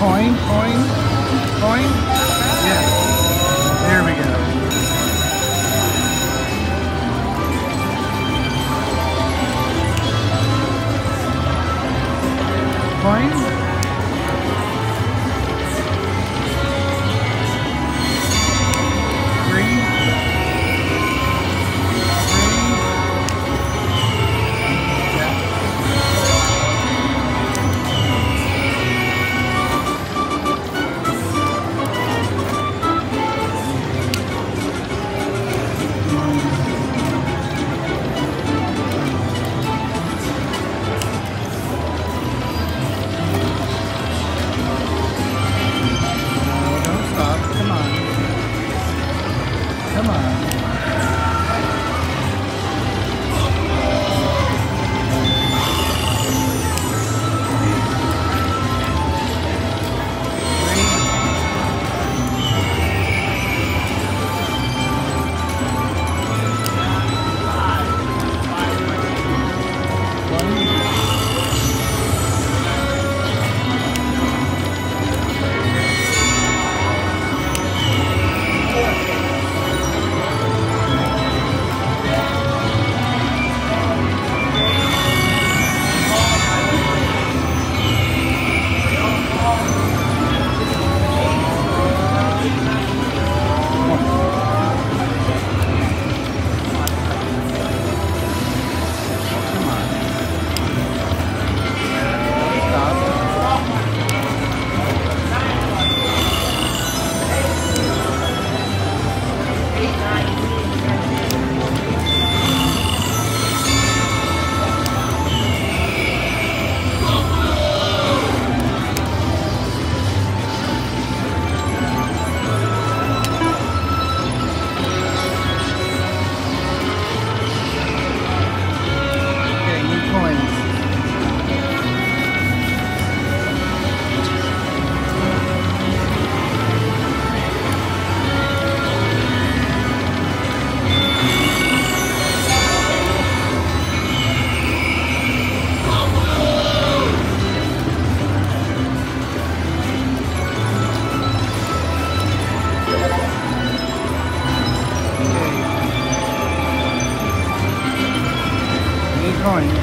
Coin, coin, coin. Yeah, There we go. Coin. 干嘛。Coins.